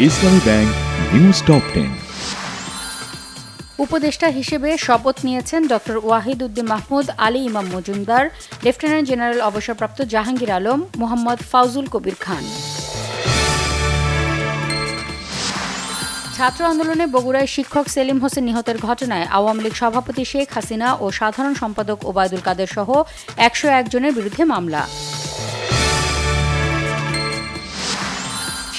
ইসলামী bank news top ten. উপদেষ্টা হিসেবে শপথ নিয়েছেন ড ওয়াহিদ উদ্দিন মাহমুদ, আলী ইমাম মজুমদার, লেফটেন্যান্ট জেনারেল অবসরপ্রাপ্ত জাহাঙ্গীর আলম, মোহাম্মদ ফাউজুল কবির খান। ছাত্র আন্দোলনে বগুড়ায় শিক্ষক সেলিম হোসেন নিহতের ঘটনায় আওয়ামী লীগ সভাপতি শেখ হাসিনা ও সাধারণ সম্পাদক ওবায়দুল কাদের সহ একশো একজনের বিরুদ্ধে মামলা।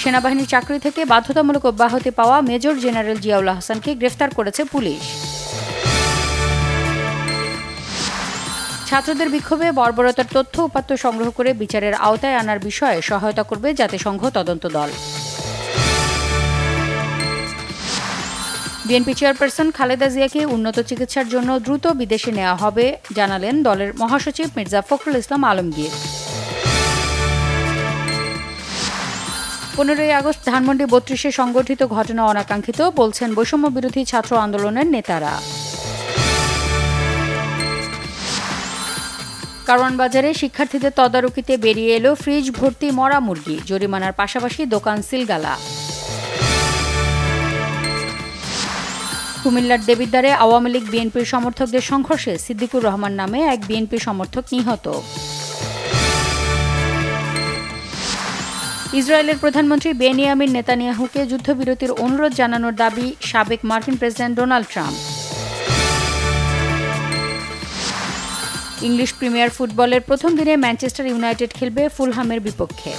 সেনাবাহিনীর চাকরি থেকে বাধ্যতামূলক অব্যাহতি পাওয়া মেজর জেনারেল জিয়াউল হাসানকে গ্রেফতার করেছে পুলিশ। ছাত্রদের বিক্ষোভে বর্বরতার তথ্য উপাত্ত সংগ্রহ করে বিচারের আওতায় আনার বিষয়ে সহায়তা করবে জাতিসংঘ তদন্ত দল। বিএনপি চেয়ারপারসন খালেদা জিয়াকে উন্নত চিকিৎসার জন্য দ্রুত বিদেশে নেওয়া হবে, জানালেন দলের মহাসচিব মির্জা ফখরুল ইসলাম আলমগীর। পনেরোই আগস্ট ধানমন্ডি বত্রিশে সংগঠিত ঘটনা অনাকাঙ্ক্ষিত, বলছেন বৈষম্য বিরোধী ছাত্র আন্দোলনের নেতারা। কারওয়ানবাজারে শিক্ষার্থীদের তদারকিতে বেরিয়ে এলো ফ্রিজ ভর্তি মরা মুরগি, জরিমানার পাশাপাশি দোকান সিলগালা। কুমিল্লার দেবিদ্বারে আওয়ামী লীগ বিএনপির সমর্থকদের সংঘর্ষে সিদ্দিকুর রহমান নামে এক বিএনপি সমর্থক নিহত। ইসরায়েলের প্রধানমন্ত্রী বেনিয়ামিন নেতানিয়াহুকে যুদ্ধবিরতির অনুরোধ জানানোর দাবি সাবেক মার্কিন president Donald Trump. English premier ফুটবলের প্রথম দিনে ম্যানচেস্টার ইউনাইটেড খেলবে ফুলহামের বিপক্ষে।